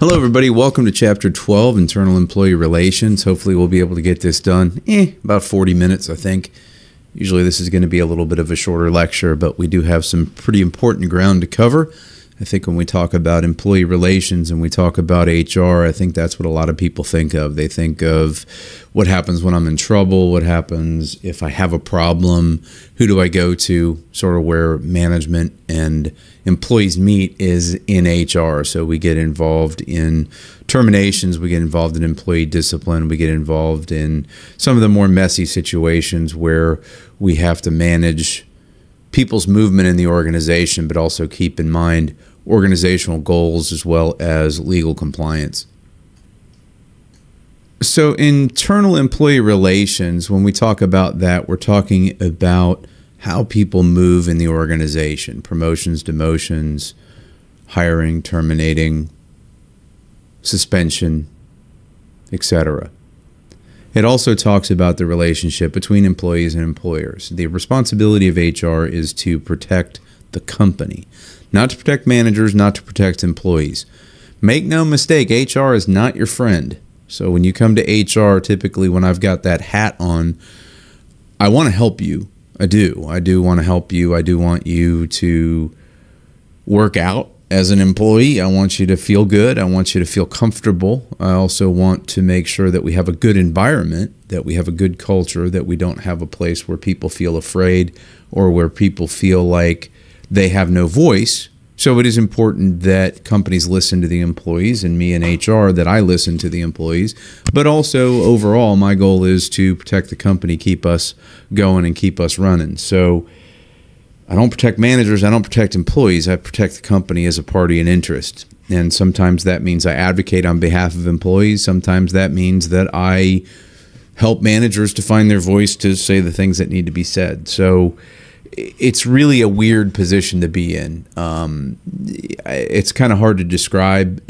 Hello, everybody. Welcome to Chapter 12, Internal Employee Relations. Hopefully, we'll be able to get this done. Eh, about 40 minutes, I think. Usually, this is going to be a little bit of a shorter lecture, but we do have some pretty important ground to cover. I think when we talk about employee relations and we talk about HR, I think that's what a lot of people think of. They think of what happens when I'm in trouble, what happens if I have a problem, who do I go to, sort of where management and employees meet is in HR. So we get involved in terminations, we get involved in employee discipline, we get involved in some of the more messy situations where we have to manage people's movement in the organization, but also keep in mind organizational goals as well as legal compliance. So, internal employee relations, when we talk about that, we're talking about how people move in the organization promotions, demotions, hiring, terminating, suspension, etc. It also talks about the relationship between employees and employers. The responsibility of HR is to protect the company, not to protect managers, not to protect employees. Make no mistake, HR is not your friend. So when you come to HR, typically when I've got that hat on, I want to help you. I do. I do want to help you. I do want you to work out as an employee. I want you to feel good. I want you to feel comfortable. I also want to make sure that we have a good environment, that we have a good culture, that we don't have a place where people feel afraid or where people feel like they have no voice. So it is important that companies listen to the employees and me in HR that I listen to the employees. But also overall, my goal is to protect the company, keep us going and keep us running. So I don't protect managers, I don't protect employees, I protect the company as a party and interest. And sometimes that means I advocate on behalf of employees, sometimes that means that I help managers to find their voice to say the things that need to be said. So it's really a weird position to be in. Um, it's kind of hard to describe.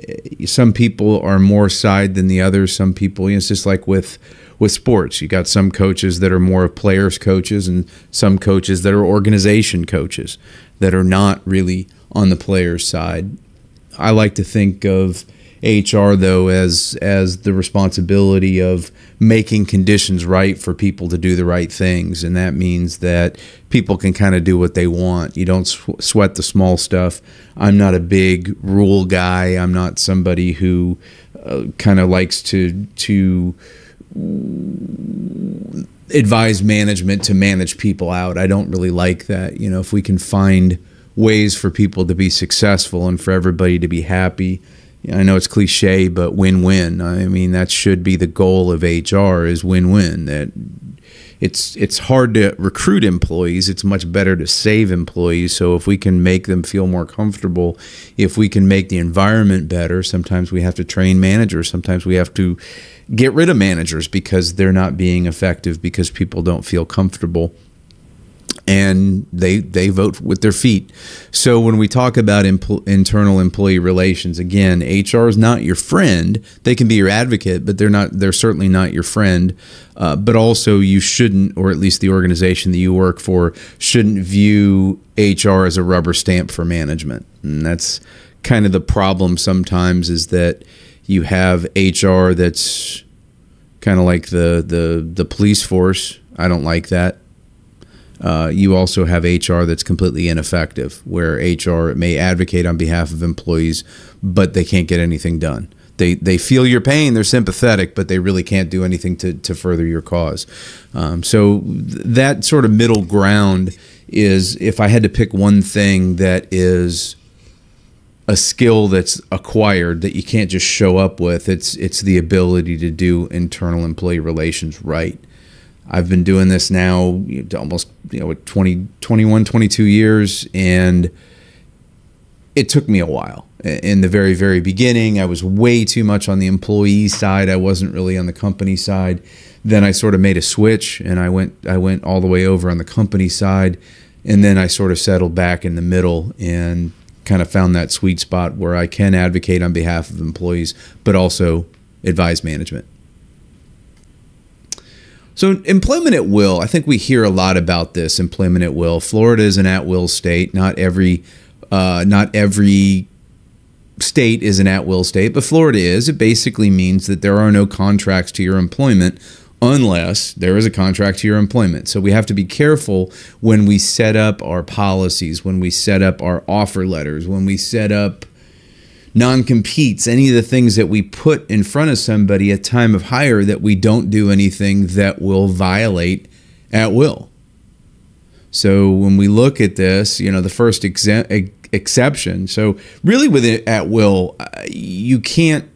Some people are more side than the others. Some people, you know, it's just like with with sports. You got some coaches that are more of players coaches, and some coaches that are organization coaches that are not really on the players' side. I like to think of HR though as as the responsibility of making conditions right for people to do the right things, and that means that people can kind of do what they want. You don't sw- sweat the small stuff. I'm not a big rule guy. I'm not somebody who uh, kind of likes to to advise management to manage people out. I don't really like that. You know, if we can find ways for people to be successful and for everybody to be happy I know it's cliche, but win-win. I mean, that should be the goal of HR is win-win. That it's it's hard to recruit employees. It's much better to save employees. So if we can make them feel more comfortable, if we can make the environment better, sometimes we have to train managers. Sometimes we have to get rid of managers because they're not being effective because people don't feel comfortable and they they vote with their feet. So when we talk about internal employee relations, again, HR is not your friend. They can be your advocate, but they're not. They're certainly not your friend. Uh, but also, you shouldn't, or at least the organization that you work for, shouldn't view HR as a rubber stamp for management. And that's kind of the problem sometimes is that you have HR that's kind of like the the the police force. I don't like that uh, you also have HR that's completely ineffective, where HR may advocate on behalf of employees, but they can't get anything done. They, they feel your pain, they're sympathetic, but they really can't do anything to, to further your cause. Um, so, th- that sort of middle ground is if I had to pick one thing that is a skill that's acquired that you can't just show up with, it's, it's the ability to do internal employee relations right. I've been doing this now almost you know 20, 21, 22 years, and it took me a while. In the very, very beginning, I was way too much on the employee side. I wasn't really on the company side. Then I sort of made a switch, and I went I went all the way over on the company side, and then I sort of settled back in the middle and kind of found that sweet spot where I can advocate on behalf of employees, but also advise management. So employment at will, I think we hear a lot about this employment at will. Florida is an at will state. Not every, uh, not every state is an at will state, but Florida is. It basically means that there are no contracts to your employment unless there is a contract to your employment. So we have to be careful when we set up our policies, when we set up our offer letters, when we set up non competes, any of the things that we put in front of somebody at time of hire that we don't do anything that will violate at will. So when we look at this, you know, the first exception. So really, with it at will, uh, you can't.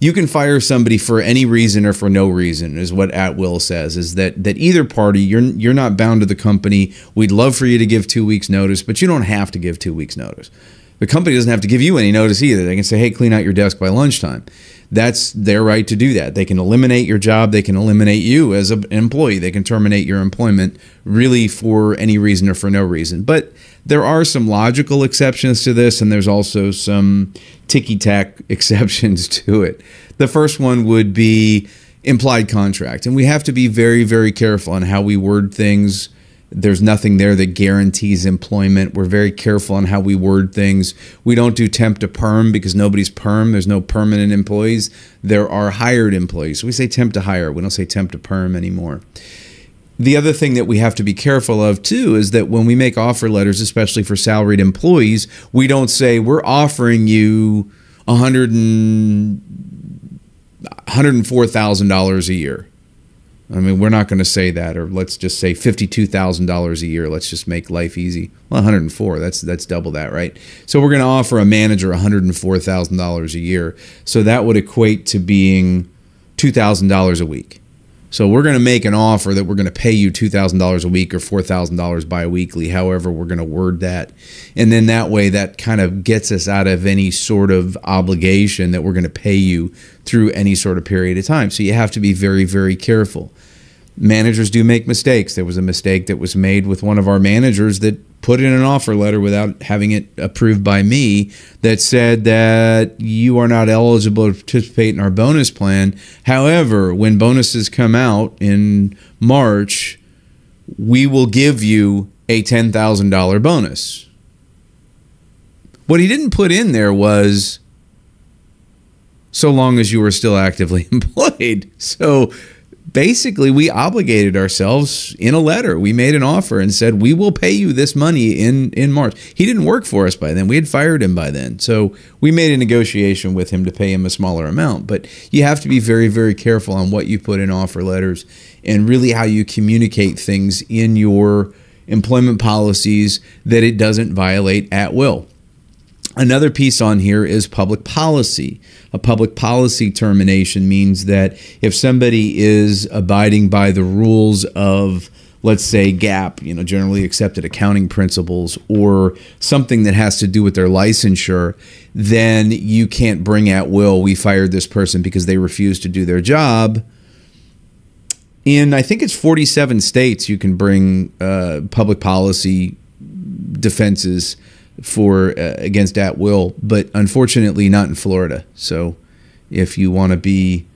You can fire somebody for any reason or for no reason, is what at will says. Is that that either party you're you're not bound to the company. We'd love for you to give two weeks notice, but you don't have to give two weeks notice. The company doesn't have to give you any notice either. They can say, "Hey, clean out your desk by lunchtime." That's their right to do that. They can eliminate your job. They can eliminate you as an employee. They can terminate your employment really for any reason or for no reason. But there are some logical exceptions to this, and there's also some ticky tack exceptions to it. The first one would be implied contract. And we have to be very, very careful on how we word things there's nothing there that guarantees employment. We're very careful on how we word things. We don't do temp to perm because nobody's perm. There's no permanent employees. There are hired employees. We say temp to hire. We don't say temp to perm anymore. The other thing that we have to be careful of too is that when we make offer letters, especially for salaried employees, we don't say we're offering you 100 and $104,000 a year I mean, we're not going to say that, or let's just say fifty-two thousand dollars a year. Let's just make life easy. Well, one hundred and four. That's that's double that, right? So we're going to offer a manager one hundred and four thousand dollars a year. So that would equate to being two thousand dollars a week. So we're going to make an offer that we're going to pay you $2,000 a week or $4,000 biweekly, however we're going to word that. And then that way that kind of gets us out of any sort of obligation that we're going to pay you through any sort of period of time. So you have to be very very careful managers do make mistakes. There was a mistake that was made with one of our managers that put in an offer letter without having it approved by me that said that you are not eligible to participate in our bonus plan. However, when bonuses come out in March, we will give you a $10,000 bonus. What he didn't put in there was so long as you were still actively employed. So basically we obligated ourselves in a letter. We made an offer and said we will pay you this money in in March. He didn't work for us by then. We had fired him by then. So we made a negotiation with him to pay him a smaller amount. But you have to be very very careful on what you put in offer letters and really how you communicate things in your employment policies that it doesn't violate at will. Another piece on here is public policy. A public policy termination means that if somebody is abiding by the rules of let's say GAAP, you know, generally accepted accounting principles, or something that has to do with their licensure, then you can't bring at will, we fired this person because they refused to do their job. In, I think it's 47 states, you can bring uh, public policy defenses for uh, against at will, but unfortunately not in Florida. So if you want to be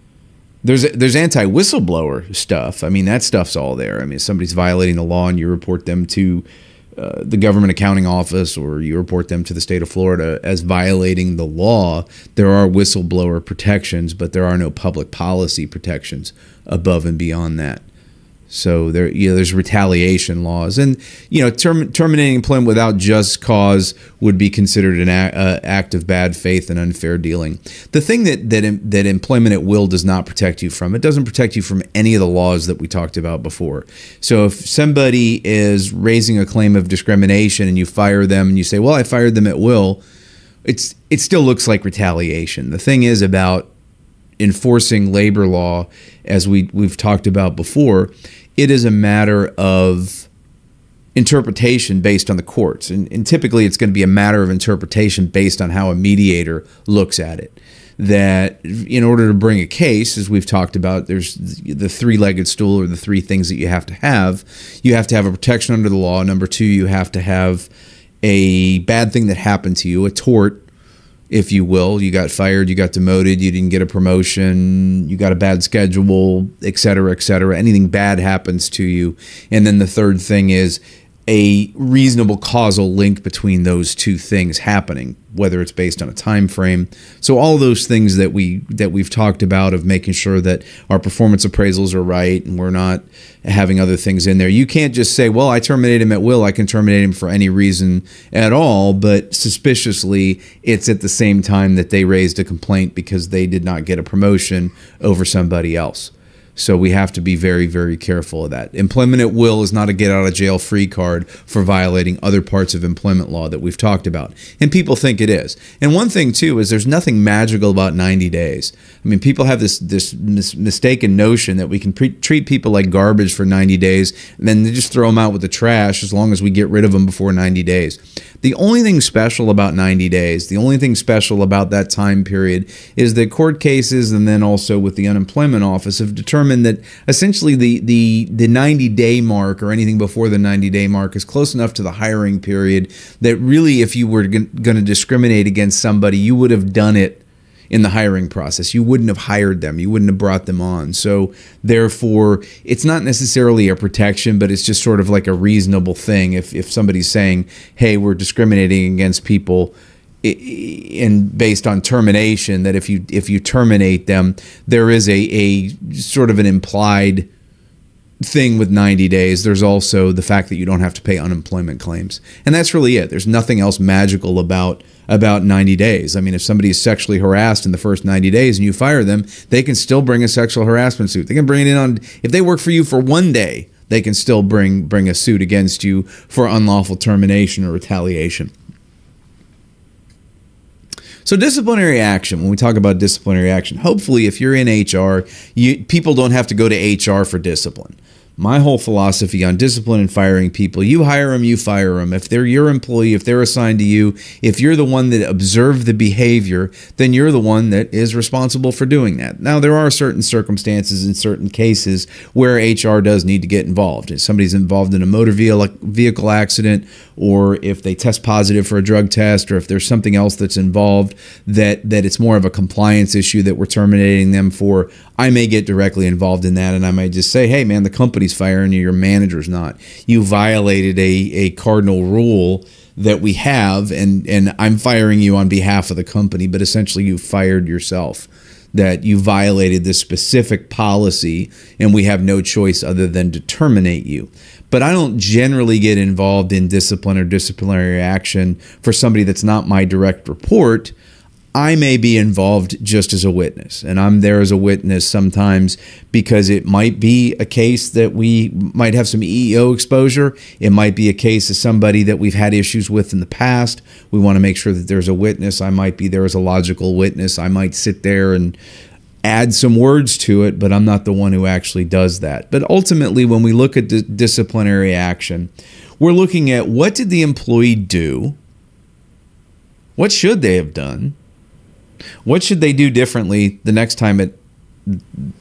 there's there's anti whistleblower stuff. I mean that stuff's all there. I mean if somebody's violating the law and you report them to uh, the government accounting office or you report them to the state of Florida as violating the law, there are whistleblower protections, but there are no public policy protections above and beyond that. So there, you know, there's retaliation laws, and you know, term, terminating employment without just cause would be considered an act, uh, act, of bad faith and unfair dealing. The thing that that that employment at will does not protect you from, it doesn't protect you from any of the laws that we talked about before. So if somebody is raising a claim of discrimination and you fire them and you say, "Well, I fired them at will," it's it still looks like retaliation. The thing is about enforcing labor law, as we we've talked about before it is a matter of interpretation based on the courts. And, and, typically it's going to be a matter of interpretation based on how a mediator looks at it. That in order to bring a case, as we've talked about, there's the three legged stool or the three things that you have to have. You have to have a protection under the law. Number two, you have to have a bad thing that happened to you, a tort if you will. You got fired, you got demoted, you didn't get a promotion, you got a bad schedule, et cetera, et cetera. Anything bad happens to you. And then the third thing is a reasonable causal link between those two things happening whether it's based on a time frame. So all those things that we that we've talked about of making sure that our performance appraisals are right and we're not having other things in there. You can't just say well i terminate him at will. I can terminate him for any reason at all but suspiciously it's at the same time that they raised a complaint because they did not get a promotion over somebody else so we have to be very, very careful of that. Employment at will is not a get out of jail free card for violating other parts of employment law that we've talked about. And people think it is. And one thing too is there's nothing magical about 90 days. I mean, people have this this mis- mistaken notion that we can treat people like garbage for 90 days and then they just throw them out with the trash as long as we get rid of them before 90 days. The only thing special about 90 days, the only thing special about that time period is that court cases and then also with the unemployment office have determined that essentially the the the 90 day mark or anything before the 90 day mark is close enough to the hiring period that really if you were going to discriminate against somebody, you would have done it in the hiring process. You wouldn't have hired them. You wouldn't have brought them on. So therefore, it's not necessarily a protection, but it's just sort of like a reasonable thing. If if somebody's saying, "Hey, we're discriminating against people." And based on termination that if you if you terminate them there is a, a sort of an implied thing with 90 days there's also the fact that you don't have to pay unemployment claims and that's really it there's nothing else magical about about 90 days. I mean, if somebody is sexually harassed in the first 90 days and you fire them, they can still bring a sexual harassment suit. They can bring it in on if they work for you for one day, they can still bring bring a suit against you for unlawful termination or retaliation. So disciplinary action, when we talk about disciplinary action, hopefully if you're in HR, you people don't have to go to HR for discipline. My whole philosophy on discipline and firing people you hire them you fire them if they're your employee if they're assigned to you if you're the one that observed the behavior then you're the one that is responsible for doing that. Now there are certain circumstances in certain cases where hr does need to get involved. If somebody's involved in a motor vehicle accident or if they test positive for a drug test or if there's something else that's involved that that it's more of a compliance issue that we're terminating them for I may get directly involved in that and I may just say, hey, man, the company's firing you, your manager's not. You violated a, a cardinal rule that we have, and, and I'm firing you on behalf of the company, but essentially you fired yourself. That you violated this specific policy, and we have no choice other than to terminate you. But I don't generally get involved in discipline or disciplinary action for somebody that's not my direct report I may be involved just as a witness, and I'm there as a witness sometimes because it might be a case that we might have some EEO exposure. It might be a case of somebody that we've had issues with in the past. We want to make sure that there's a witness. I might be there as a logical witness. I might sit there and add some words to it, but I'm not the one who actually does that. But ultimately, when we look at the disciplinary action, we're looking at what did the employee do? What should they have done? What should they do differently the next time it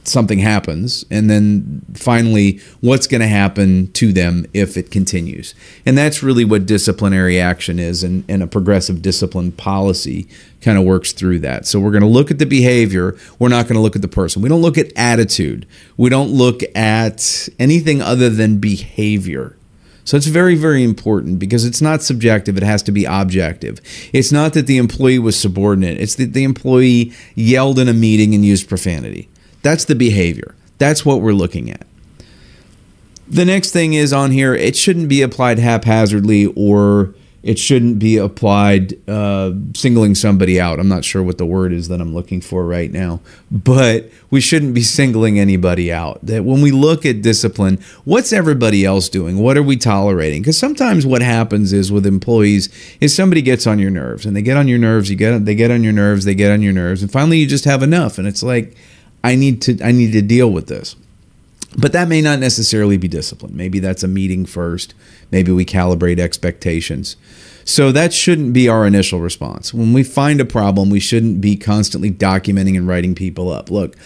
something happens? And then finally what's going to happen to them if it continues? And that's really what disciplinary action is and, and a progressive discipline policy kind of works through that. So we're going to look at the behavior we're not going to look at the person. We don't look at attitude. We don't look at anything other than behavior so it's very, very important because it's not subjective, it has to be objective. It's not that the employee was subordinate, it's that the employee yelled in a meeting and used profanity. That's the behavior. That's what we're looking at. The next thing is on here, it shouldn't be applied haphazardly or it shouldn't be applied uh, singling somebody out. I'm not sure what the word is that I'm looking for right now, but we shouldn't be singling anybody out. That when we look at discipline, what's everybody else doing? What are we tolerating? Because sometimes what happens is with employees is somebody gets on your nerves, and they get on your nerves. You get they get on your nerves. They get on your nerves, and finally you just have enough, and it's like I need to I need to deal with this. But that may not necessarily be discipline. Maybe that's a meeting first. Maybe we calibrate expectations. So that shouldn't be our initial response. When we find a problem, we shouldn't be constantly documenting and writing people up. Look,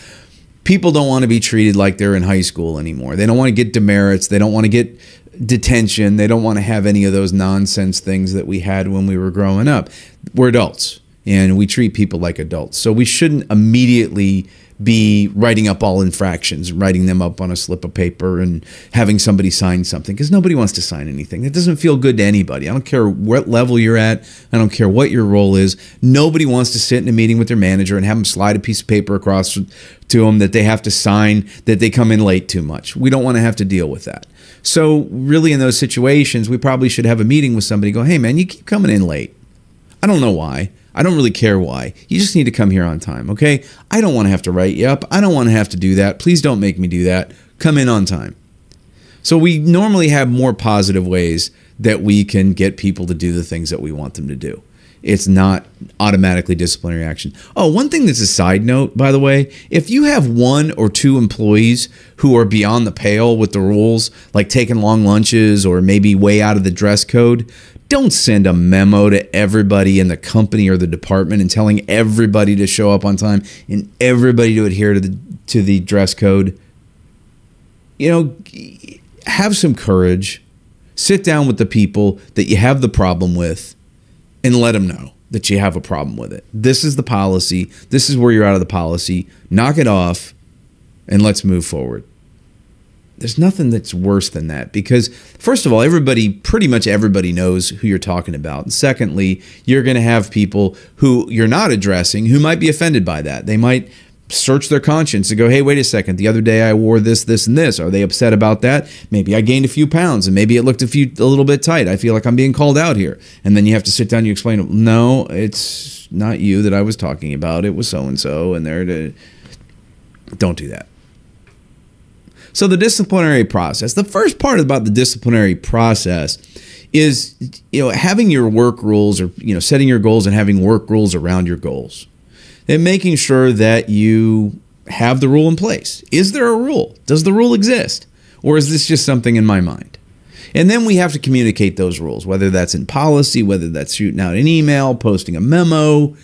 people don't want to be treated like they're in high school anymore. They don't want to get demerits. They don't want to get detention. They don't want to have any of those nonsense things that we had when we were growing up. We're adults and we treat people like adults. So we shouldn't immediately be writing up all infractions, writing them up on a slip of paper and having somebody sign something because nobody wants to sign anything. It doesn't feel good to anybody. I don't care what level you're at, I don't care what your role is. Nobody wants to sit in a meeting with their manager and have them slide a piece of paper across to them that they have to sign that they come in late too much. We don't want to have to deal with that. So, really, in those situations, we probably should have a meeting with somebody go, hey, man, you keep coming in late. I don't know why. I don't really care why. You just need to come here on time, okay? I don't want to have to write you up. I don't want to have to do that. Please don't make me do that. Come in on time. So we normally have more positive ways that we can get people to do the things that we want them to do. It's not automatically disciplinary action. Oh, one thing that's a side note, by the way, if you have one or two employees who are beyond the pale with the rules, like taking long lunches or maybe way out of the dress code, don't send a memo to everybody in the company or the department and telling everybody to show up on time and everybody to adhere to the to the dress code. You know, have some courage. Sit down with the people that you have the problem with and let them know that you have a problem with it. This is the policy. This is where you're out of the policy. Knock it off and let's move forward there's nothing that's worse than that because first of all everybody pretty much everybody knows who you're talking about. And secondly you're going to have people who you're not addressing who might be offended by that. They might search their conscience and go hey wait a second. The other day i wore this this and this. Are they upset about that? Maybe i gained a few pounds and maybe it looked a few a little bit tight. I feel like i'm being called out here. And then you have to sit down and you explain no it's not you that i was talking about. It was so and so and they're to don't do that so the disciplinary process, the first part about the disciplinary process is you know having your work rules or you know setting your goals and having work rules around your goals. And making sure that you have the rule in place. Is there a rule? Does the rule exist? Or is this just something in my mind? And then we have to communicate those rules, whether that's in policy, whether that's shooting out an email, posting a memo,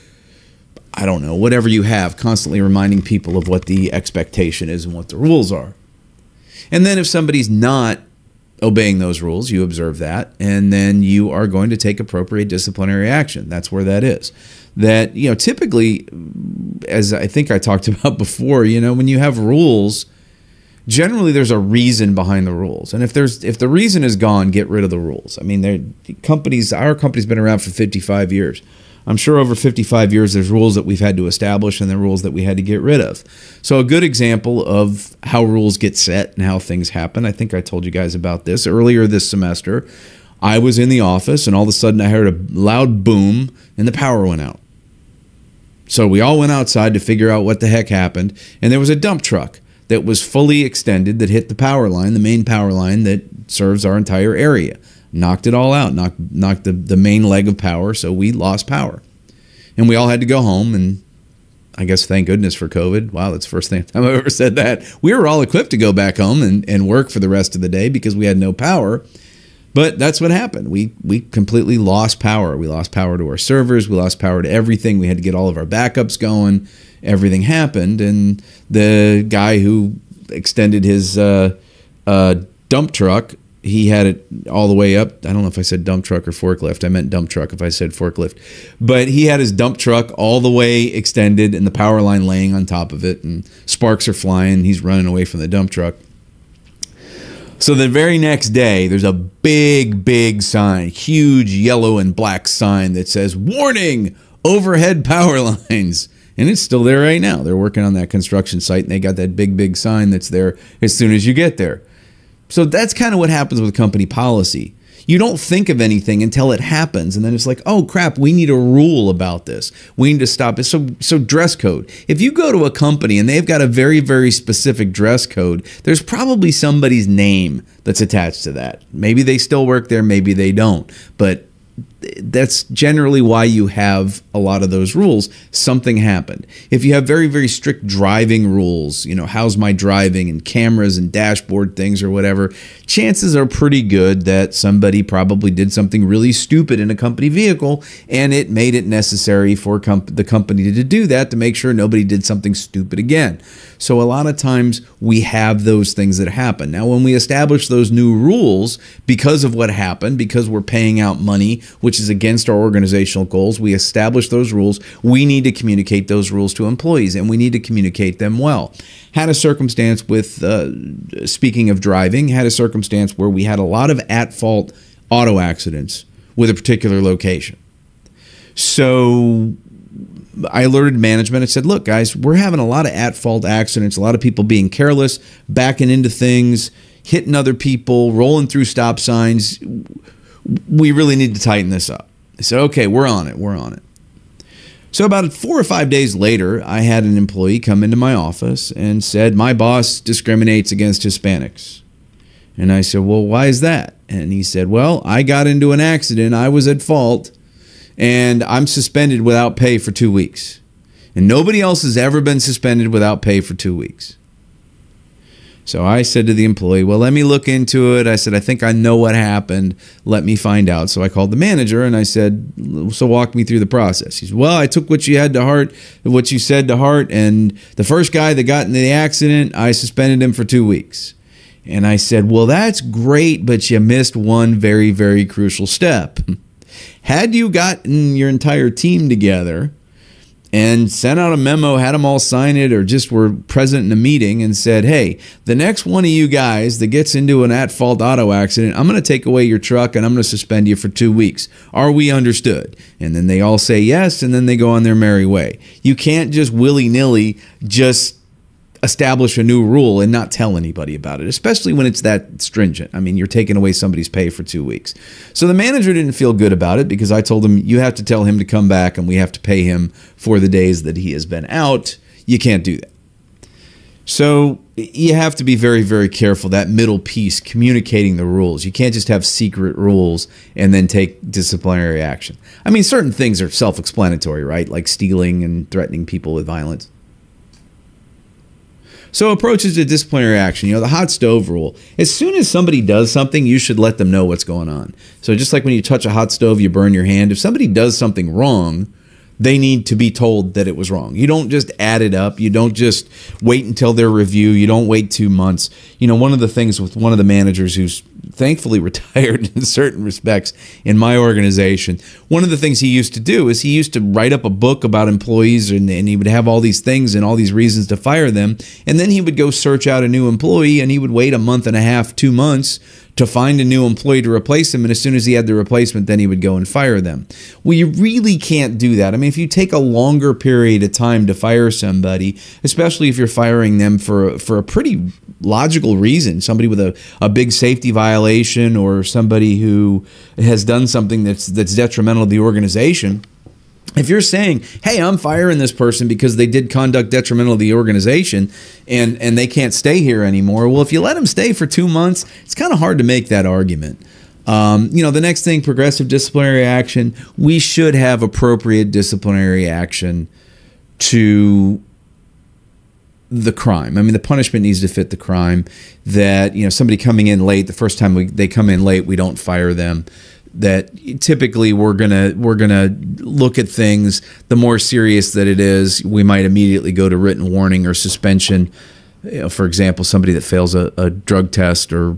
I don't know, whatever you have, constantly reminding people of what the expectation is and what the rules are. And then if somebody's not obeying those rules, you observe that, and then you are going to take appropriate disciplinary action. That's where that is. That, you know, typically, as I think I talked about before, you know, when you have rules, generally there's a reason behind the rules. And if there's if the reason is gone, get rid of the rules. I mean, companies our company's been around for 55 years. I'm sure over 55 years, there's rules that we've had to establish and the rules that we had to get rid of. So, a good example of how rules get set and how things happen, I think I told you guys about this earlier this semester. I was in the office and all of a sudden I heard a loud boom and the power went out. So, we all went outside to figure out what the heck happened, and there was a dump truck that was fully extended that hit the power line, the main power line that serves our entire area knocked it all out, knocked knocked the, the main leg of power, so we lost power. And we all had to go home and I guess thank goodness for COVID. Wow, that's the first thing I've ever said that. We were all equipped to go back home and, and work for the rest of the day because we had no power. But that's what happened. We we completely lost power. We lost power to our servers. We lost power to everything. We had to get all of our backups going. Everything happened, and the guy who extended his uh, uh, dump truck he had it all the way up. I don't know if I said dump truck or forklift. I meant dump truck if I said forklift. But he had his dump truck all the way extended and the power line laying on top of it and sparks are flying. He's running away from the dump truck. So the very next day, there's a big, big sign, huge yellow and black sign that says, Warning, overhead power lines. And it's still there right now. They're working on that construction site and they got that big, big sign that's there as soon as you get there. So that's kind of what happens with company policy. You don't think of anything until it happens, and then it's like, oh crap, we need a rule about this. We need to stop it. So, so dress code. If you go to a company and they've got a very, very specific dress code, there's probably somebody's name that's attached to that. Maybe they still work there, maybe they don't. But that's generally why you have a lot of those rules. Something happened. If you have very, very strict driving rules, you know, how's my driving and cameras and dashboard things or whatever, chances are pretty good that somebody probably did something really stupid in a company vehicle and it made it necessary for comp- the company to do that to make sure nobody did something stupid again. So a lot of times we have those things that happen. Now, when we establish those new rules because of what happened, because we're paying out money, which which is against our organizational goals. We establish those rules. We need to communicate those rules to employees, and we need to communicate them well. Had a circumstance with, uh, speaking of driving, had a circumstance where we had a lot of at fault auto accidents with a particular location. So I alerted management. I said, look, guys, we're having a lot of at fault accidents, a lot of people being careless, backing into things, hitting other people, rolling through stop signs. We really need to tighten this up. I said, okay, we're on it. We're on it. So, about four or five days later, I had an employee come into my office and said, My boss discriminates against Hispanics. And I said, Well, why is that? And he said, Well, I got into an accident. I was at fault and I'm suspended without pay for two weeks. And nobody else has ever been suspended without pay for two weeks. So I said to the employee, Well, let me look into it. I said, I think I know what happened. Let me find out. So I called the manager and I said, So walk me through the process. He said, Well, I took what you had to heart, what you said to heart. And the first guy that got in the accident, I suspended him for two weeks. And I said, Well, that's great, but you missed one very, very crucial step. Had you gotten your entire team together and sent out a memo, had them all sign it, or just were present in a meeting and said, hey, the next one of you guys that gets into an at fault auto accident, I'm going to take away your truck and I'm going to suspend you for two weeks. Are we understood? And then they all say yes, and then they go on their merry way. You can't just willy nilly just establish a new rule and not tell anybody about it, especially when it's that stringent. I mean, you're taking away somebody's pay for two weeks. So the manager didn't feel good about it because I told him, you have to tell him to come back and we have to pay him for the days that he has been out. You can't do that. So you have to be very, very careful. That middle piece, communicating the rules. You can't just have secret rules and then take disciplinary action. I mean, certain things are self explanatory, right? Like stealing and threatening people with violence. So approaches to disciplinary action, you know, the hot stove rule. As soon as somebody does something, you should let them know what's going on. So just like when you touch a hot stove, you burn your hand. If somebody does something wrong, they need to be told that it was wrong. You don't just add it up. You don't just wait until their review. You don't wait two months. You know, one of the things with one of the managers who's thankfully retired in certain respects in my organization, one of the things he used to do is he used to write up a book about employees and, and he would have all these things and all these reasons to fire them. And then he would go search out a new employee and he would wait a month and a half, two months to find a new employee to replace them. And as soon as he had the replacement, then he would go and fire them. Well, you really can't do that. I mean, if you take a longer period of time to fire somebody, especially if you're firing them for, for a pretty logical reason, somebody with a, a big safety violation or somebody who has done something that's, that's detrimental to the organization, if you're saying, "Hey, I'm firing this person because they did conduct detrimental to the organization and and they can't stay here anymore," well, if you let them stay for two months, it's kind of hard to make that argument. Um, you know, the next thing, progressive disciplinary action. We should have appropriate disciplinary action to the crime. I mean, the punishment needs to fit the crime. That you know, somebody coming in late, the first time we, they come in late, we don't fire them that typically we're gonna we're gonna look at things the more serious that it is we might immediately go to written warning or suspension you know, for example somebody that fails a, a, drug test or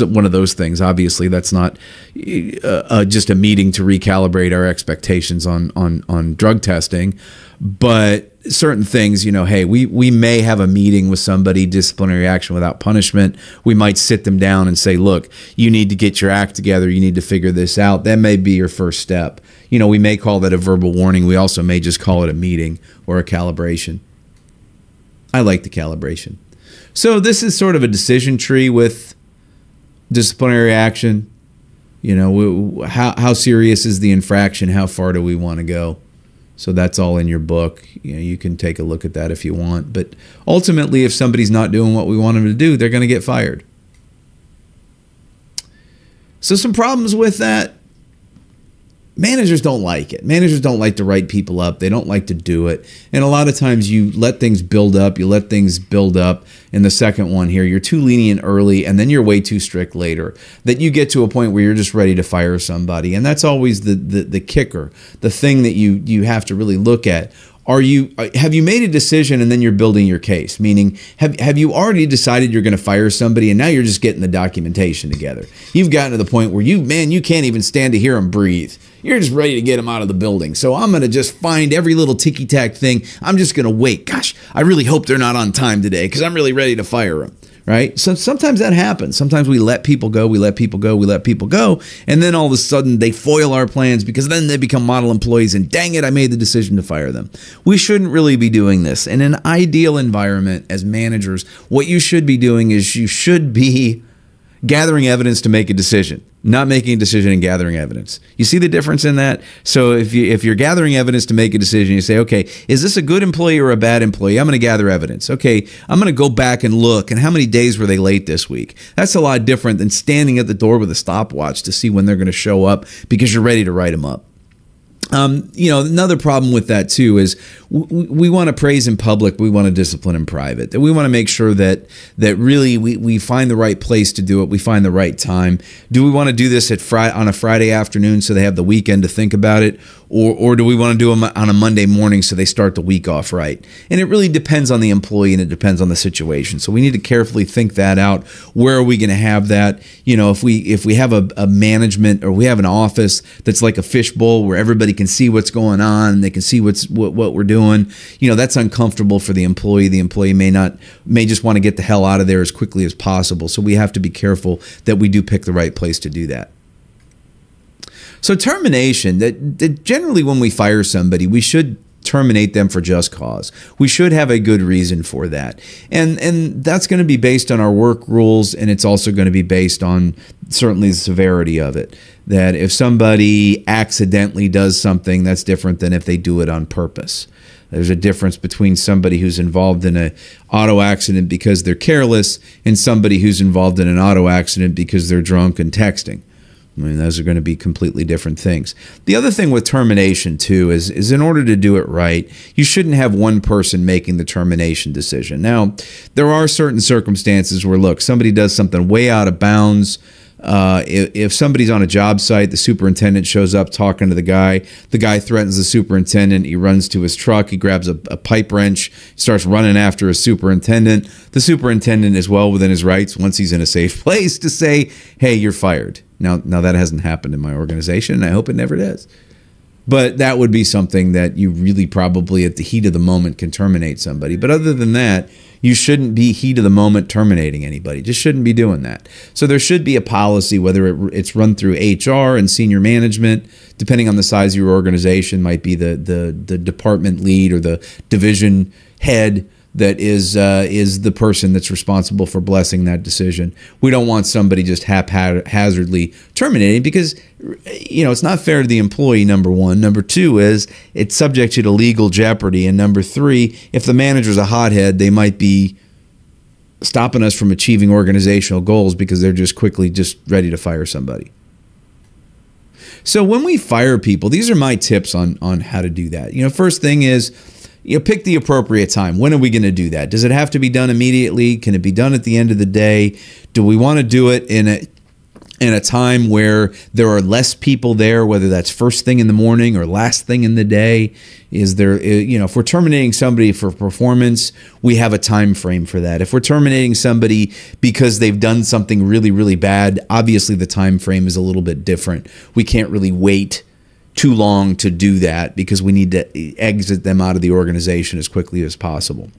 one of those things obviously that's not uh, uh, just a meeting to recalibrate our expectations on on on drug testing but certain things, you know, hey, we, we may have a meeting with somebody, disciplinary action without punishment. We might sit them down and say, look, you need to get your act together. You need to figure this out. That may be your first step. You know, we may call that a verbal warning. We also may just call it a meeting or a calibration. I like the calibration. So this is sort of a decision tree with disciplinary action. You know, how, how serious is the infraction? How far do we want to go? So that's all in your book. You know, you can take a look at that if you want. But ultimately, if somebody's not doing what we want them to do, they're going to get fired. So some problems with that managers don't like it. Managers don't like to write people up. They don't like to do it. And a lot of times you let things build up, you let things build up. In the second one here, you're too lenient early and then you're way too strict later. That you get to a point where you're just ready to fire somebody. And that's always the the, the kicker, the thing that you you have to really look at are you uh, have you made a decision and then you're building your case meaning have have you already decided you're going to fire somebody and now you're just getting the documentation together you've gotten to the point where you man you can't even stand to hear them breathe you're just ready to get them out of the building. So I'm going to just find every little ticky tack thing. I'm just going to wait. Gosh, I really hope they're not on time today because I'm really ready to fire them right? So sometimes that happens. Sometimes we let people go, we let people go, we let people go, and then all of a sudden they foil our plans because then they become model employees and dang it, I made the decision to fire them. We shouldn't really be doing this. In an ideal environment as managers, what you should be doing is you should be gathering evidence to make a decision not making a decision and gathering evidence. You see the difference in that? So if you if you're gathering evidence to make a decision, you say, okay, is this a good employee or a bad employee? I'm going to gather evidence. Okay, I'm going to go back and look and how many days were they late this week? That's a lot different than standing at the door with a stopwatch to see when they're going to show up because you're ready to write them up. Um, you know, another problem with that too is we, we want to praise in public, we want to discipline in private. That we want to make sure that that really we, we find the right place to do it, we find the right time. Do we want to do this at Friday on a Friday afternoon so they have the weekend to think about it, or or do we want to do them on a Monday morning so they start the week off right? And it really depends on the employee and it depends on the situation. So we need to carefully think that out. Where are we going to have that? You know, if we if we have a, a management or we have an office that's like a fishbowl where everybody can see what's going on, they can see what's what, what we're doing you know, that's uncomfortable for the employee. The employee may not may just want to get the hell out of there as quickly as possible. So we have to be careful that we do pick the right place to do that. So termination, that, that generally when we fire somebody, we should terminate them for just cause. We should have a good reason for that. And and that's going to be based on our work rules and it's also going to be based on certainly the severity of it. That if somebody accidentally does something that's different than if they do it on purpose. There's a difference between somebody who's involved in an auto accident because they're careless and somebody who's involved in an auto accident because they're drunk and texting. I mean, those are going to be completely different things. The other thing with termination, too, is, is in order to do it right, you shouldn't have one person making the termination decision. Now, there are certain circumstances where, look, somebody does something way out of bounds uh, if, if, somebody's on a job site, the superintendent shows up talking to the guy. The guy threatens the superintendent. He runs to his truck. He grabs a, a pipe wrench, starts running after his superintendent. The superintendent is well within his rights once he's in a safe place to say, "Hey, you're fired." Now, now that hasn't happened in my organization, and I hope it never does. But that would be something that you really probably, at the heat of the moment, can terminate somebody. But other than that, you shouldn't be heat of the moment terminating anybody. Just shouldn't be doing that. So there should be a policy, whether it, it's run through HR and senior management, depending on the size of your organization, might be the the the department lead or the division head that is uh, is the person that's responsible for blessing that decision. We don't want somebody just haphazardly terminating because you know it's not fair to the employee. Number one, number two is it subjects you to legal jeopardy, and number three, if the manager's a hothead, they might be stopping us from achieving organizational goals because they're just quickly just ready to fire somebody. So when we fire people, these are my tips on on how to do that. You know, first thing is you pick the appropriate time. When are we going to do that? Does it have to be done immediately? Can it be done at the end of the day? Do we want to do it in a in a time where there are less people there, whether that's first thing in the morning or last thing in the day? Is there, eh, you know, if we're terminating somebody for performance, we have a time frame for that. If we're terminating somebody because they've done something really, really bad, obviously the time frame is a little bit different. We can't really wait too long to do that because we need to exit them out of the organization as quickly as possible.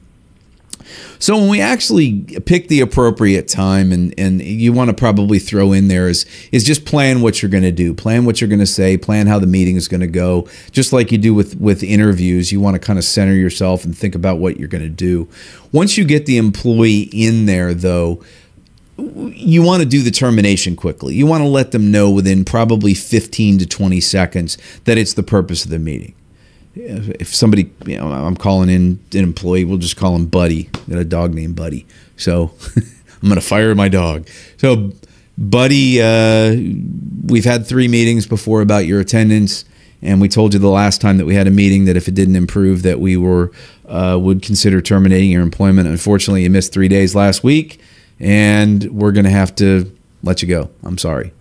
So when we actually pick the appropriate time and, and you want to probably throw in there is is just plan what you're going to do. Plan what you're going to say, plan how the meeting is going to go. Just like you do with with interviews, you want to kind of center yourself and think about what you're going to do. Once you get the employee in there though, you want to do the termination quickly. You want to let them know within probably 15 to 20 seconds that it's the purpose of the meeting. If somebody, you know, I'm calling in an employee, we'll just call him Buddy. I got a dog named Buddy. So I'm going to fire my dog. So, Buddy, uh, we've had three meetings before about your attendance. And we told you the last time that we had a meeting that if it didn't improve, that we were uh, would consider terminating your employment. Unfortunately, you missed three days last week and we're going to have to let you go. I'm sorry.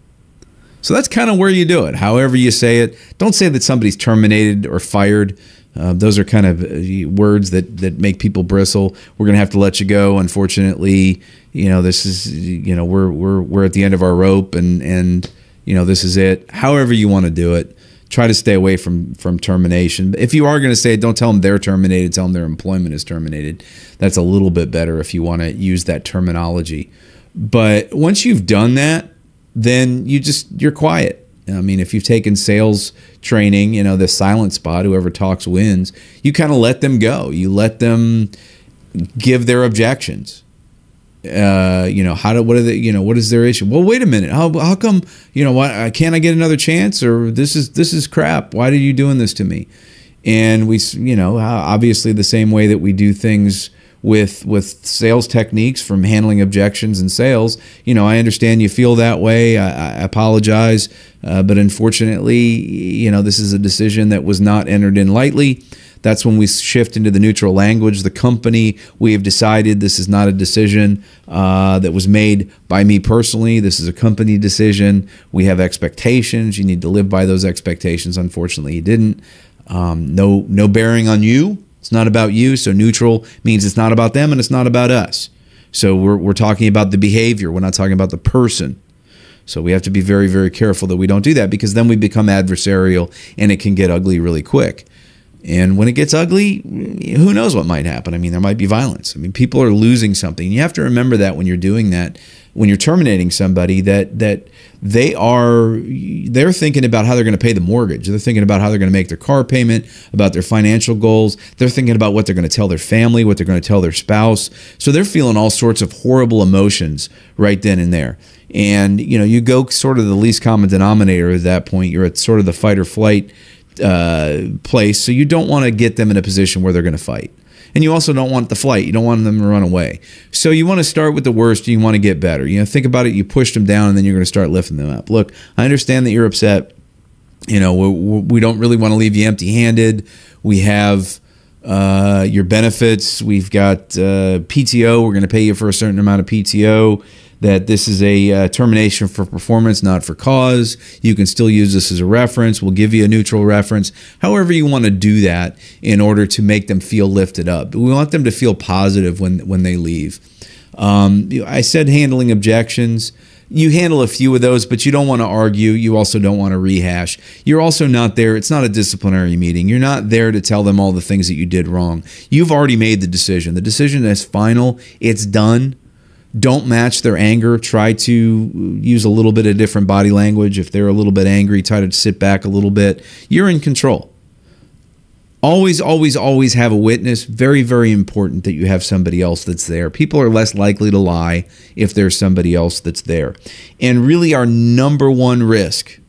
So that's kind of where you do it. However you say it, don't say that somebody's terminated or fired. Uh, those are kind of uh, words that that make people bristle. We're going to have to let you go. Unfortunately, you know this is you know we're we're we're at the end of our rope, and and you know this is it. However you want to do it, try to stay away from from termination. If you are going to say it, don't tell them they're terminated. Tell them their employment is terminated. That's a little bit better if you want to use that terminology. But once you've done that, then you just you're quiet. I mean, if you've taken sales training, you know, the silent spot, whoever talks wins, you kind of let them go. You let them give their objections. Uh, you know, how do what are they, you know, what is their issue? Well, wait a minute. How, how come, you know, why can't I get another chance or this is this is crap. Why are you doing this to me? And we, you know, obviously the same way that we do things with with sales techniques from handling objections and sales. You know, I understand you feel that way. I, I apologize, uh, but unfortunately, you know, this is a decision that was not entered in lightly. That's when we shift into the neutral language. The company, we have decided this is not a decision uh, that was made by me personally. This is a company decision. We have expectations. You need to live by those expectations. Unfortunately, you didn't. Um, no, no bearing on you. It's not about you. So neutral means it's not about them and it's not about us. So we're, we're talking about the behavior. We're not talking about the person. So we have to be very, very careful that we don't do that because then we become adversarial and it can get ugly really quick. And when it gets ugly, who knows what might happen? I mean, there might be violence. I mean, people are losing something. You have to remember that when you're doing that, when you're terminating somebody, that that they are they're thinking about how they're going to pay the mortgage. They're thinking about how they're going to make their car payment, about their financial goals. They're thinking about what they're going to tell their family, what they're going to tell their spouse. So they're feeling all sorts of horrible emotions right then and there. And you know, you go sort of the least common denominator at that point. You're at sort of the fight or flight uh, place. So you don't want to get them in a position where they're going to fight. And you also don't want the flight. You don't want them to run away. So you want to start with the worst. You want to get better. You know, think about it. You pushed them down, and then you're going to start lifting them up. Look, I understand that you're upset. You know, we, we don't really want to leave you empty-handed. We have uh, your benefits. We've got uh, PTO. We're going to pay you for a certain amount of PTO that this is a uh, termination for performance, not for cause. You can still use this as a reference. We'll give you a neutral reference. However, you want to do that in order to make them feel lifted up. We want them to feel positive when when they leave. Um, I said handling objections. You handle a few of those, but you don't want to argue. You also don't want to rehash. You're also not there. It's not a disciplinary meeting. You're not there to tell them all the things that you did wrong. You've already made the decision. The decision is final. It's done don't match their anger. Try to use a little bit of different body language. If they're a little bit angry, try to sit back a little bit. You're in control. Always, always, always have a witness. Very, very important that you have somebody else that's there. People are less likely to lie if there's somebody else that's there. And really, our number one risk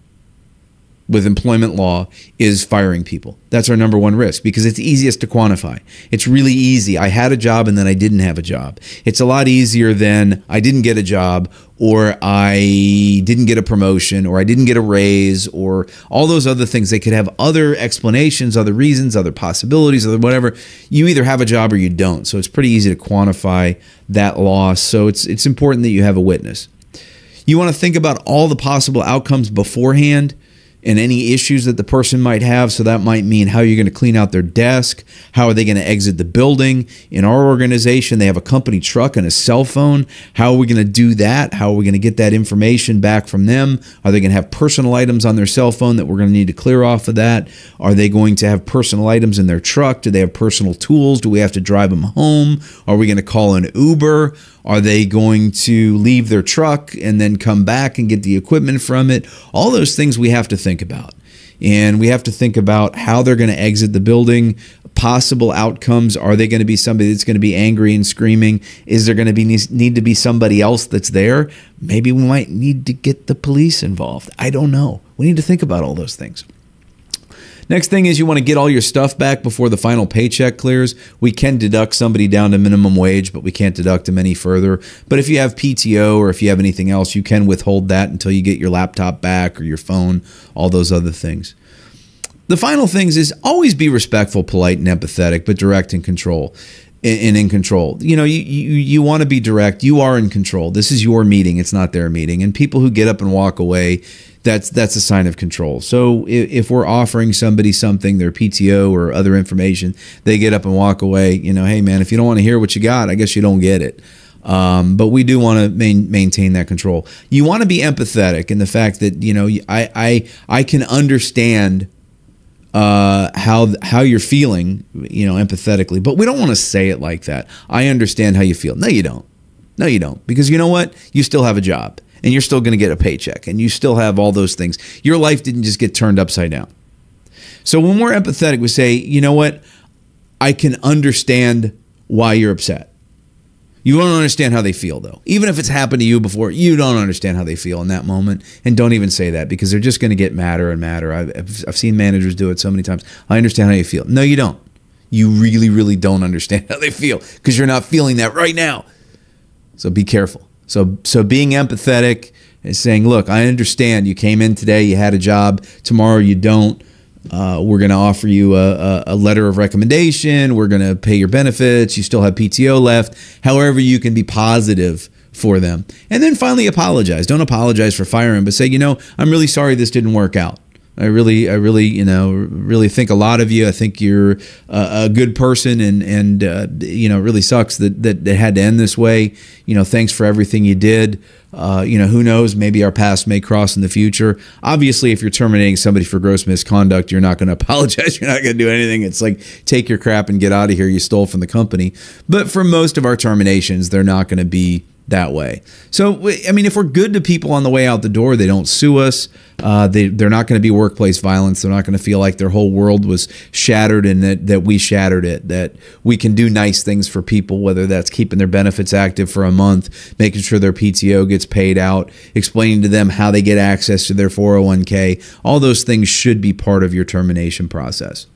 with employment law is firing people. That's our number one risk because it's easiest to quantify. It's really easy. I had a job and then I didn't have a job. It's a lot easier than I didn't get a job or I didn't get a promotion or I didn't get a raise or all those other things. They could have other explanations, other reasons, other possibilities, other whatever. You either have a job or you don't. So it's pretty easy to quantify that loss. So it's it's important that you have a witness. You want to think about all the possible outcomes beforehand and any issues that the person might have. So that might mean how you're going to clean out their desk, how are they going to exit the building. In our organization, they have a company truck and a cell phone. How are we going to do that? How are we going to get that information back from them? Are they going to have personal items on their cell phone that we're going to need to clear off of that? Are they going to have personal items in their truck? Do they have personal tools? Do we have to drive them home? Are we going to call an Uber? Are they going to leave their truck and then come back and get the equipment from it? All those things we have to think about. And we have to think about how they're going to exit the building, possible outcomes. Are they going to be somebody that's going to be angry and screaming? Is there going to be need to be somebody else that's there? Maybe we might need to get the police involved. I don't know. We need to think about all those things. Next thing is you want to get all your stuff back before the final paycheck clears. We can deduct somebody down to minimum wage, but we can't deduct them any further. But if you have PTO or if you have anything else, you can withhold that until you get your laptop back or your phone, all those other things. The final things is always be respectful, polite, and empathetic, but direct and control and in control. You know, you, you, you want to be direct. You are in control. This is your meeting. It's not their meeting. And people who get up and walk away, that's that's a sign of control. So if, if, we're offering somebody something, their PTO or other information, they get up and walk away. You know, hey man, if you don't want to hear what you got, I guess you don't get it. Um, but we do want to main, maintain that control. You want to be empathetic in the fact that you know I I I can understand uh, how how you're feeling, you know, empathetically. But we don't want to say it like that. I understand how you feel. No, you don't. No, you don't. Because you know what? You still have a job and you're still going to get a paycheck and you still have all those things. Your life didn't just get turned upside down. So when we're empathetic, we say, you know what? I can understand why you're upset. You don't understand how they feel, though. Even if it's happened to you before, you don't understand how they feel in that moment. And don't even say that because they're just going to get madder and madder. I've, I've seen managers do it so many times. I understand how you feel. No, you don't. You really, really don't understand how they feel because you're not feeling that right now. So be careful. So, so being empathetic is saying, look, I understand you came in today, you had a job, tomorrow you don't. Uh, we're going to offer you a, a, letter of recommendation. We're going to pay your benefits. You still have PTO left. However, you can be positive for them. And then finally, apologize. Don't apologize for firing, but say, you know, I'm really sorry this didn't work out. I really, I really, you know, really think a lot of you. I think you're a, a good person, and and uh, you know, it really sucks that, that it had to end this way. You know, thanks for everything you did. Uh, you know, who knows? Maybe our paths may cross in the future. Obviously, if you're terminating somebody for gross misconduct, you're not going to apologize. You're not going to do anything. It's like take your crap and get out of here. You stole from the company. But for most of our terminations, they're not going to be that way. So, I mean, if we're good to people on the way out the door, they don't sue us. Uh, they, they're not going to be workplace violence. They're not going to feel like their whole world was shattered and that, that we shattered it. That we can do nice things for people, whether that's keeping their benefits active for a month, making sure their PTO gets paid out, explaining to them how they get access to their 401k. All those things should be part of your termination process.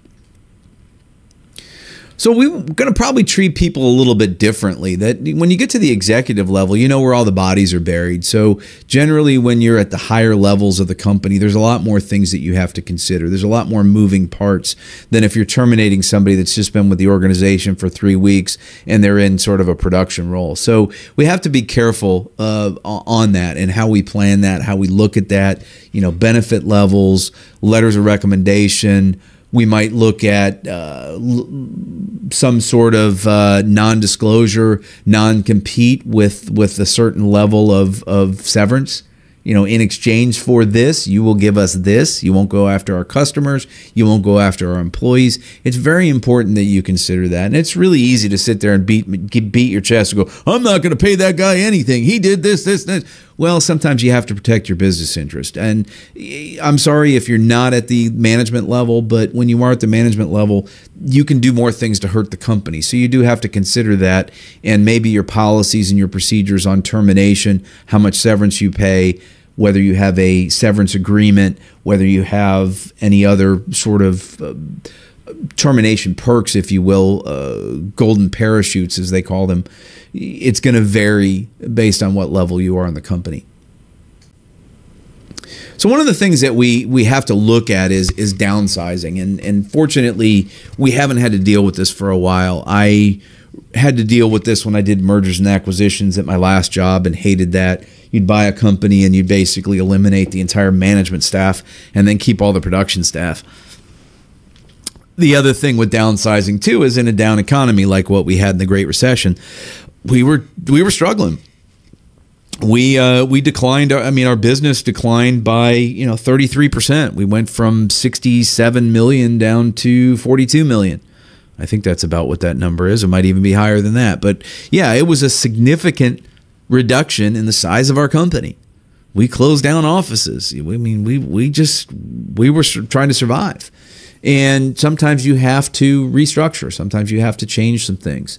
So we're going to probably treat people a little bit differently. That when you get to the executive level, you know where all the bodies are buried. So generally, when you're at the higher levels of the company, there's a lot more things that you have to consider. There's a lot more moving parts than if you're terminating somebody that's just been with the organization for three weeks and they're in sort of a production role. So we have to be careful uh, on that and how we plan that, how we look at that. You know, benefit levels, letters of recommendation we might look at uh, some sort of uh, non-disclosure, non-compete with with a certain level of of severance you know, in exchange for this, you will give us this. You won't go after our customers. You won't go after our employees. It's very important that you consider that. And it's really easy to sit there and beat beat your chest and go, "I'm not going to pay that guy anything. He did this, this, this." Well, sometimes you have to protect your business interest. And I'm sorry if you're not at the management level, but when you are at the management level, you can do more things to hurt the company. So you do have to consider that and maybe your policies and your procedures on termination, how much severance you pay, whether you have a severance agreement, whether you have any other sort of uh, termination perks, if you will, uh, golden parachutes as they call them it's going to vary based on what level you are in the company. So one of the things that we we have to look at is is downsizing, and and fortunately we haven't had to deal with this for a while. I had to deal with this when I did mergers and acquisitions at my last job and hated that. You'd buy a company and you'd basically eliminate the entire management staff and then keep all the production staff. The other thing with downsizing too is in a down economy like what we had in the Great Recession, we were we were struggling. We uh, we declined. I mean, our business declined by you know thirty three percent. We went from sixty seven million down to forty two million. I think that's about what that number is. It might even be higher than that. But yeah, it was a significant reduction in the size of our company. We closed down offices. I mean, we we just we were trying to survive. And sometimes you have to restructure. Sometimes you have to change some things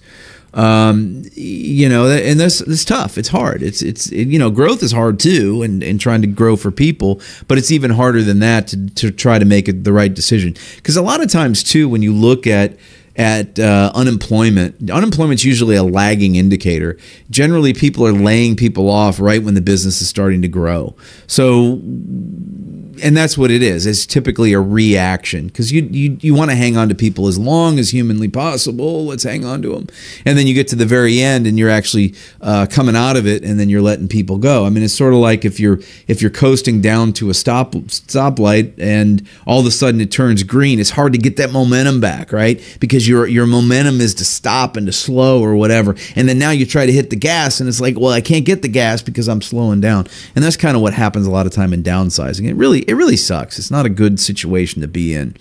um, you know, and this it's tough. It's hard. It's it's it, you know, growth is hard too, and and trying to grow for people. But it's even harder than that to to try to make it the right decision. Because a lot of times too, when you look at at uh, unemployment, unemployment's usually a lagging indicator. Generally, people are laying people off right when the business is starting to grow. So and that's what it is. It's typically a reaction because you you, you want to hang on to people as long as humanly possible. Let's hang on to them, and then you get to the very end and you're actually uh, coming out of it, and then you're letting people go. I mean, it's sort of like if you're if you're coasting down to a stop stoplight and all of a sudden it turns green. It's hard to get that momentum back, right? Because your your momentum is to stop and to slow or whatever, and then now you try to hit the gas, and it's like, well, I can't get the gas because I'm slowing down, and that's kind of what happens a lot of time in downsizing. It really it really sucks. It's not a good situation to be in.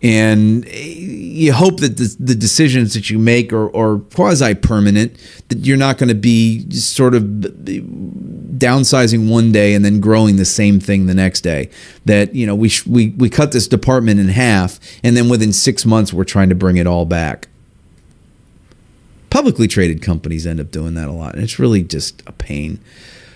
and eh, you hope that the, the decisions that you make are, are quasi permanent, that you're not going to be sort of downsizing one day and then growing the same thing the next day. That you know we we we cut this department in half, and then within six months we're trying to bring it all back. Publicly traded companies end up doing that a lot, and it's really just a pain.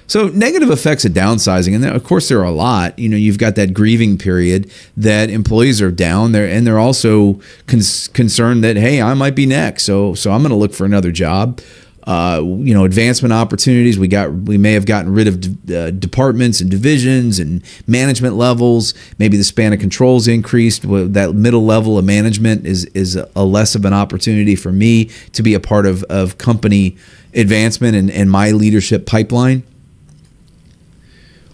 So negative effects of downsizing, and of course there are a lot. You know, you've got that grieving period that employees are down there, and they're also concerned that hey, I might be next, so so I'm going to look for another job. Uh, you know, advancement opportunities. We got we may have gotten rid of uh, departments and divisions and management levels. Maybe the span of controls increased. That middle level of management is is a less of an opportunity for me to be a part of of company advancement and, and my leadership pipeline.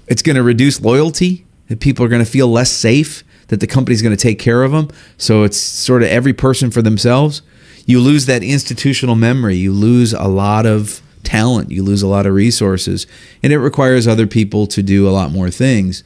It's going to reduce loyalty. That people are going to feel less safe. That the company's going to take care of them. So it's sort of every person for themselves. You lose that institutional memory. You lose a lot of talent. You lose a lot of resources, and it requires other people to do a lot more things.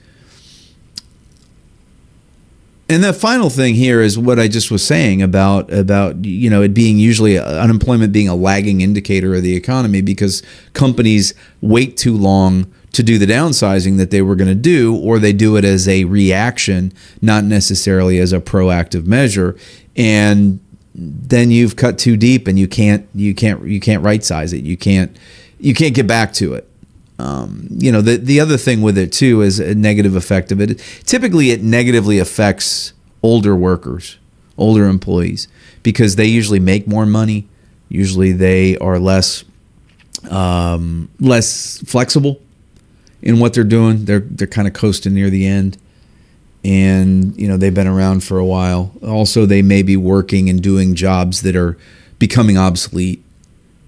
And the final thing here is what I just was saying about about you know it being usually uh, unemployment being a lagging indicator of the economy because companies wait too long to do the downsizing that they were going to do, or they do it as a reaction, not necessarily as a proactive measure. And then you've cut too deep, and you can't you can't you can't right size it. You can't you can't get back to it. Um, you know the the other thing with it too is a negative effect of it. Typically, it negatively affects older workers, older employees, because they usually make more money. Usually, they are less um, less flexible in what they're doing. They're they're kind of coasting near the end, and you know they've been around for a while. Also, they may be working and doing jobs that are becoming obsolete,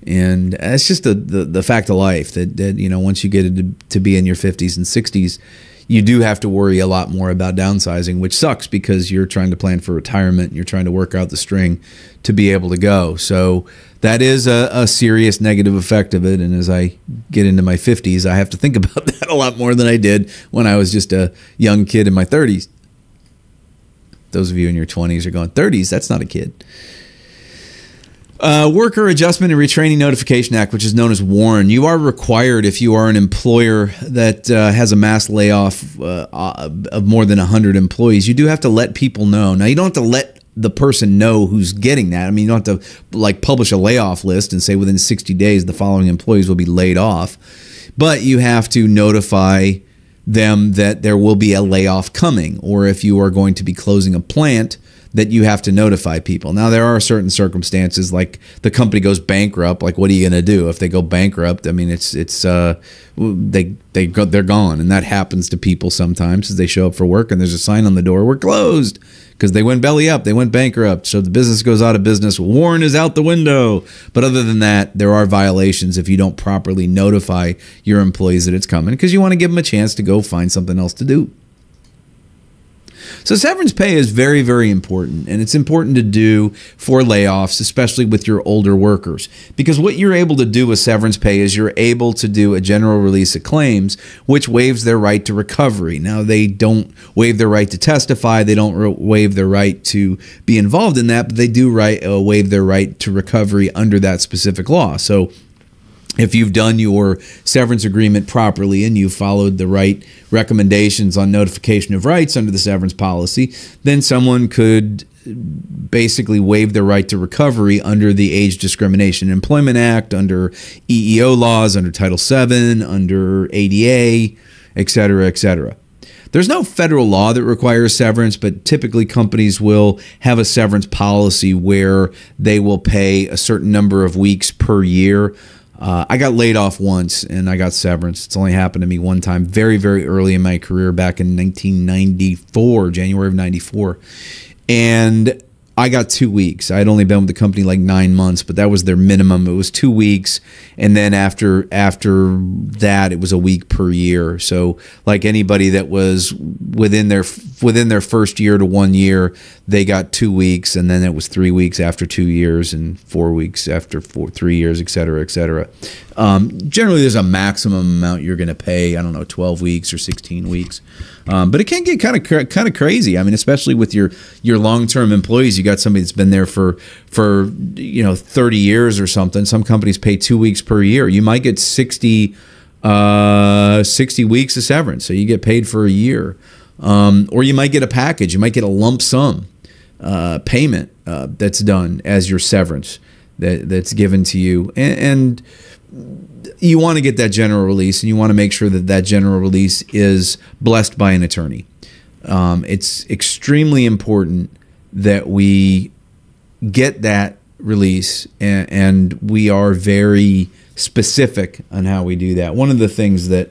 and it's just the the, the fact of life that that you know once you get to, to be in your fifties and sixties. You do have to worry a lot more about downsizing, which sucks because you're trying to plan for retirement. And you're trying to work out the string to be able to go. So that is a, a, serious negative effect of it. And as I get into my 50s, I have to think about that a lot more than I did when I was just a young kid in my 30s. Those of you in your 20s are going, 30s, that's not a kid. Uh, Worker Adjustment and Retraining Notification Act, which is known as WARN, you are required if you are an employer that uh, has a mass layoff uh, of more than 100 employees, you do have to let people know. Now, you don't have to let the person know who's getting that. I mean, you don't have to like publish a layoff list and say within 60 days the following employees will be laid off, but you have to notify them that there will be a layoff coming, or if you are going to be closing a plant, that you have to notify people. Now there are certain circumstances like the company goes bankrupt. Like what are you going to do if they go bankrupt? I mean, it's it's uh, they they go they're gone, and that happens to people sometimes as they show up for work and there's a sign on the door we're closed because they went belly up, they went bankrupt. So the business goes out of business. WARN is out the window. But other than that, there are violations if you don't properly notify your employees that it's coming because you want to give them a chance to go find something else to do. So severance pay is very, very important, and it's important to do for layoffs, especially with your older workers, because what you're able to do with severance pay is you're able to do a general release of claims, which waives their right to recovery. Now they don't waive their right to testify, they don't waive their right to be involved in that, but they do right, uh, waive their right to recovery under that specific law. So if you've done your severance agreement properly and you've followed the right recommendations on notification of rights under the severance policy, then someone could basically waive their right to recovery under the Age Discrimination Employment Act, under EEO laws, under Title VII, under ADA, et cetera, et cetera. There's no federal law that requires severance, but typically companies will have a severance policy where they will pay a certain number of weeks per year uh, I got laid off once and I got severance. It's only happened to me one time, very, very early in my career back in 1994, January of 94. And I got two weeks. I had only been with the company like nine months, but that was their minimum. It was two weeks, and then after after that, it was a week per year. So, like anybody that was within their within their first year to one year, they got two weeks, and then it was three weeks after two years, and four weeks after four three years, et cetera, et cetera. Um, generally, there's a maximum amount you're going to pay. I don't know, 12 weeks or 16 weeks. Um, but it can get kind of kind of crazy. I mean, especially with your your long term employees, you got somebody that's been there for for you know 30 years or something. Some companies pay two weeks per year. You might get 60 uh, 60 weeks of severance, so you get paid for a year. Um, or you might get a package. You might get a lump sum uh, payment uh, that's done as your severance that that's given to you, and, and you want to get that general release and you want to make sure that that general release is blessed by an attorney. Um, it's extremely important that we get that release and, and, we are very specific on how we do that. One of the things that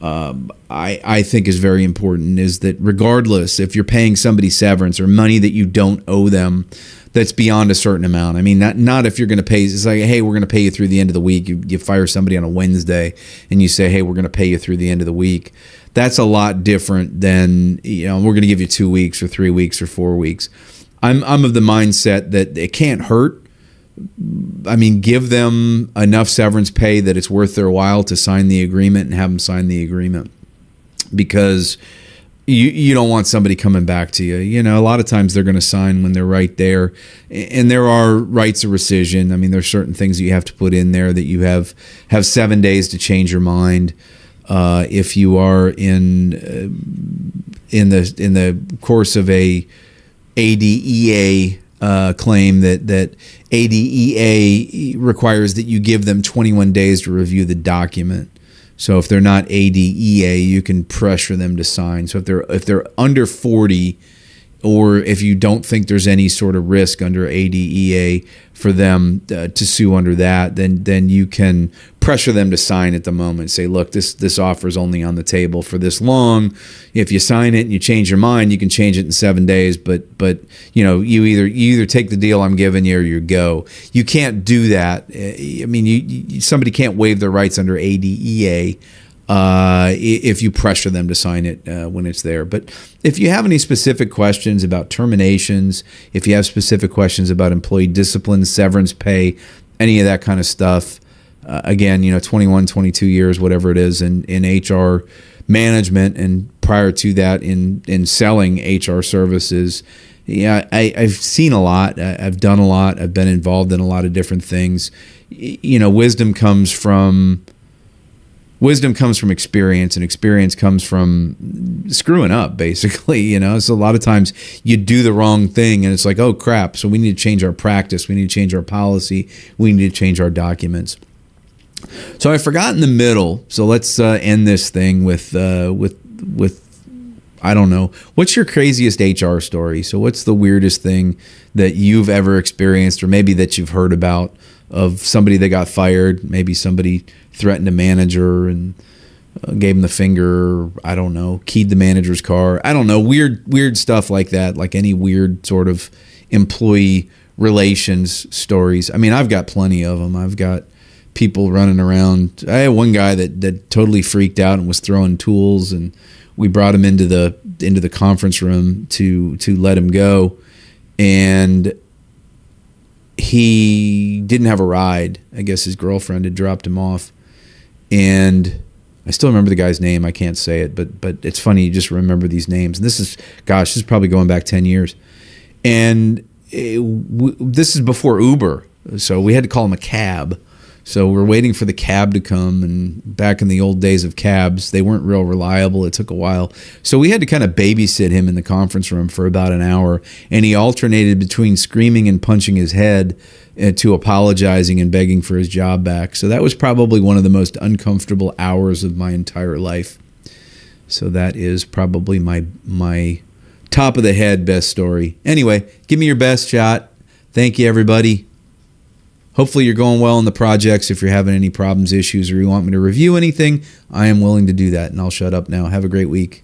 um, I, I think is very important is that regardless if you're paying somebody severance or money that you don't owe them, that's beyond a certain amount. I mean, not not if you're going to pay. It's like, hey, we're going to pay you through the end of the week. You, you fire somebody on a Wednesday, and you say, hey, we're going to pay you through the end of the week. That's a lot different than you know. We're going to give you two weeks or three weeks or four weeks. I'm I'm of the mindset that it can't hurt. I mean, give them enough severance pay that it's worth their while to sign the agreement and have them sign the agreement because you you don't want somebody coming back to you. You know, a lot of times they're going to sign when they're right there, and there are rights of rescission. I mean, there's certain things that you have to put in there that you have have seven days to change your mind. Uh, if you are in uh, in the in the course of a ADEA uh, claim that that ADEA requires that you give them 21 days to review the document. So if they're not ADEA, you can pressure them to sign. So if they're if they're under 40 or if you don't think there's any sort of risk under ADEA for them uh, to sue under that, then then you can pressure them to sign at the moment. Say, look, this this offer is only on the table for this long. If you sign it and you change your mind, you can change it in seven days. But but you know, you either you either take the deal I'm giving you or you go. You can't do that. Uh, I mean, you, you somebody can't waive their rights under ADEA uh, if you pressure them to sign it uh, when it's there. But if you have any specific questions about terminations, if you have specific questions about employee discipline, severance pay, any of that kind of stuff, uh, again, you know, 21, 22 years, whatever it is, in, in HR management, and prior to that, in in selling HR services. Yeah, I, I've seen a lot. I've done a lot. I've been involved in a lot of different things. You know, wisdom comes from wisdom comes from experience and experience comes from screwing up basically you know? So a lot of times you do the wrong thing and it's like oh crap so we need to change our practice we need to change our policy we need to change our documents. So i forgot in the middle so let's uh, end this thing with uh, with with I don't know. What's your craziest HR story? So, what's the weirdest thing that you've ever experienced, or maybe that you've heard about of somebody that got fired? Maybe somebody threatened a manager and uh, gave him the finger. I don't know. Keyed the manager's car. I don't know. Weird, weird stuff like that. Like any weird sort of employee relations stories. I mean, I've got plenty of them. I've got people running around. I had one guy that that totally freaked out and was throwing tools, and we brought him into the into the conference room to to let him go, and he didn't have a ride. I guess his girlfriend had dropped him off, and I still remember the guy's name. I can't say it, but but it's funny you just remember these names. And this is, gosh, this is probably going back ten years, and it, this is before Uber, so we had to call him a cab. So we're waiting for the cab to come. And back in the old days of cabs, they weren't real reliable. It took a while. So we had to kind of babysit him in the conference room for about an hour. And he alternated between screaming and punching his head uh, to apologizing and begging for his job back. So that was probably one of the most uncomfortable hours of my entire life. So that is probably my my top of the head best story. Anyway, give me your best shot. Thank you everybody. Hopefully you're going well in the projects. If you're having any problems, issues, or you want me to review anything, I am willing to do that. And I'll shut up now. Have a great week.